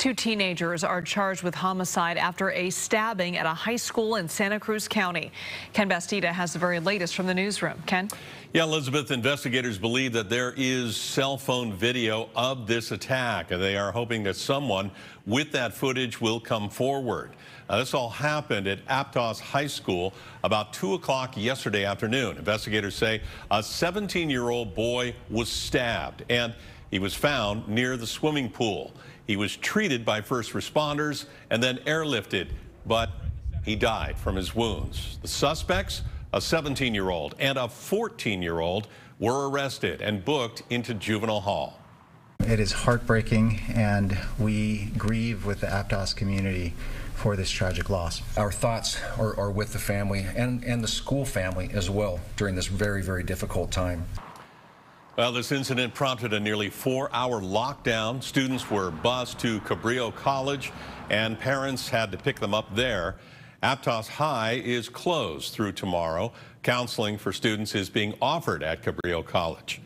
Two teenagers are charged with homicide after a stabbing at a high school in Santa Cruz County. Ken Bastida has the very latest from the newsroom. Ken? Yeah, Elizabeth, investigators believe that there is cell phone video of this attack. And they are hoping that someone with that footage will come forward. Now, this all happened at Aptos High School about 2 o'clock yesterday afternoon. Investigators say a 17-year-old boy was stabbed, and he was found near the swimming pool. He was treated by first responders and then airlifted, but he died from his wounds. The suspects, a 17-year-old and a 14-year-old, were arrested and booked into juvenile hall. It is heartbreaking, and we grieve with the Aptos community for this tragic loss. Our thoughts are, are with the family and, and the school family as well during this very, very difficult time. Well, this incident prompted a nearly four-hour lockdown. Students were bused to Cabrillo College, and parents had to pick them up there. Aptos High is closed through tomorrow. Counseling for students is being offered at Cabrillo College.